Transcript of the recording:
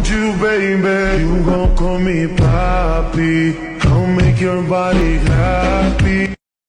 want you, baby. You gon' call me papi. I'll make your body happy.